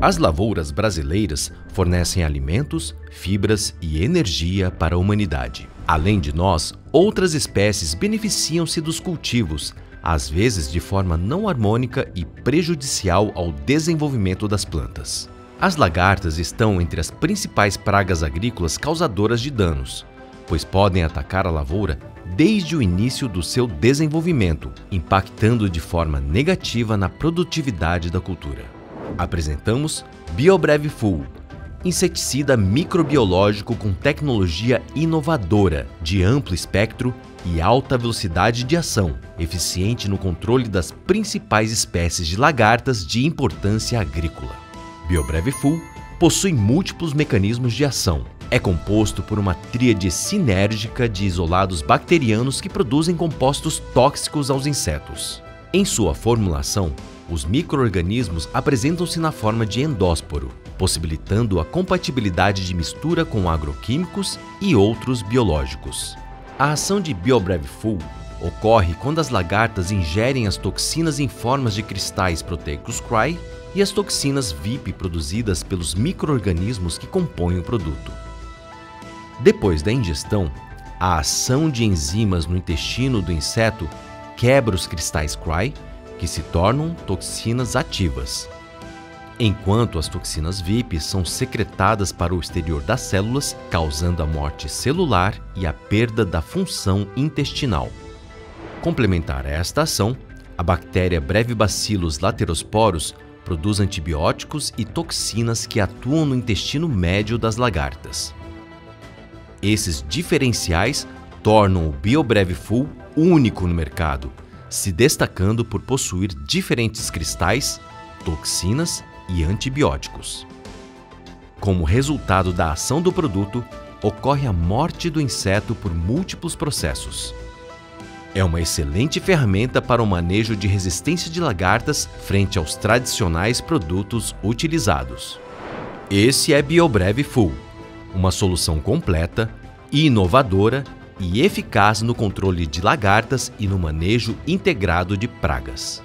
As lavouras brasileiras fornecem alimentos, fibras e energia para a humanidade. Além de nós, outras espécies beneficiam-se dos cultivos, às vezes de forma não harmônica e prejudicial ao desenvolvimento das plantas. As lagartas estão entre as principais pragas agrícolas causadoras de danos, pois podem atacar a lavoura desde o início do seu desenvolvimento, impactando de forma negativa na produtividade da cultura. Apresentamos BioBrev Full, inseticida microbiológico com tecnologia inovadora, de amplo espectro e alta velocidade de ação, eficiente no controle das principais espécies de lagartas de importância agrícola. BioBrev Full possui múltiplos mecanismos de ação. É composto por uma tríade sinérgica de isolados bacterianos que produzem compostos tóxicos aos insetos. Em sua formulação, os microorganismos apresentam-se na forma de endósporo, possibilitando a compatibilidade de mistura com agroquímicos e outros biológicos. A ação de BioBrev Full ocorre quando as lagartas ingerem as toxinas em formas de cristais proteicos Cry e as toxinas VIP produzidas pelos microorganismos que compõem o produto. Depois da ingestão, a ação de enzimas no intestino do inseto quebra os cristais Cry que se tornam toxinas ativas. Enquanto as toxinas VIP são secretadas para o exterior das células, causando a morte celular e a perda da função intestinal. Complementar a esta ação, a bactéria Brevibacillus laterosporus produz antibióticos e toxinas que atuam no intestino médio das lagartas. Esses diferenciais tornam o BioBrev Full único no mercado se destacando por possuir diferentes cristais, toxinas e antibióticos. Como resultado da ação do produto, ocorre a morte do inseto por múltiplos processos. É uma excelente ferramenta para o manejo de resistência de lagartas frente aos tradicionais produtos utilizados. Esse é BioBrev Full, uma solução completa, inovadora e eficaz no controle de lagartas e no manejo integrado de pragas.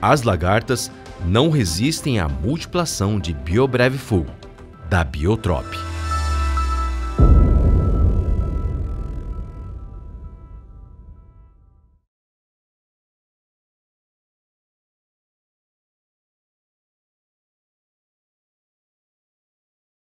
As lagartas não resistem à multiplação de BioBrev Full, da Biotrop.